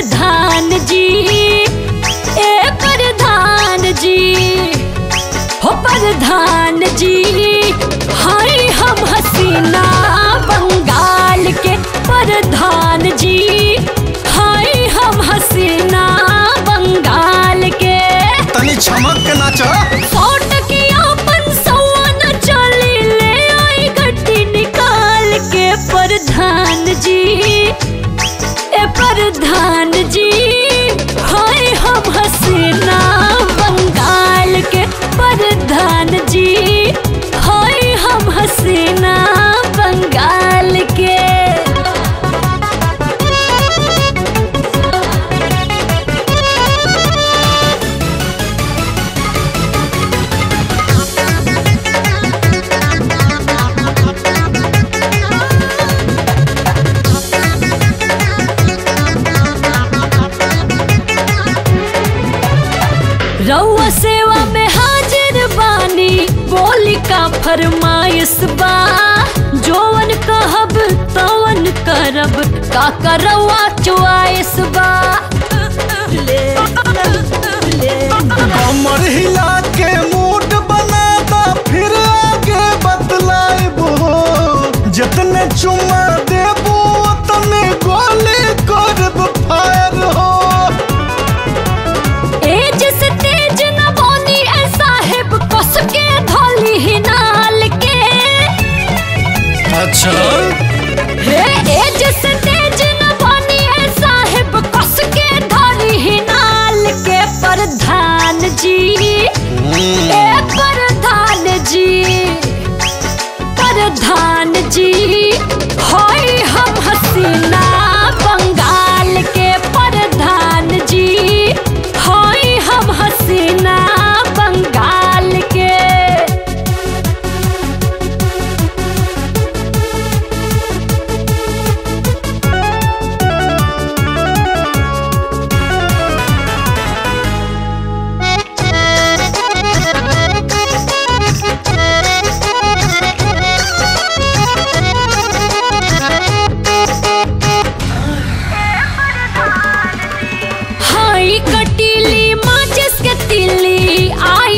श्रद्धा रउआ सेवा में हाजिर बानी, बोली का फरमाइश बा। जोवन कहब तवन करब का करवा चुआइस बा। हमर हिला के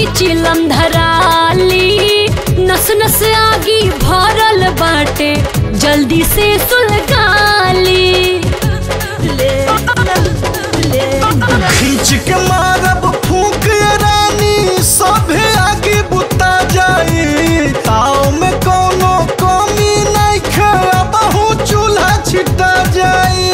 की चिलम धराली नस नस आगी भरल बाटे, जल्दी से सुलगाली खींच के मारब फूक रानी, सभी आगे बुता जाए ताव में कोनो कमी नहीं अब चूल्हा छिटा जाए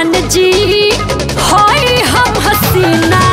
जान जी हम हसीना।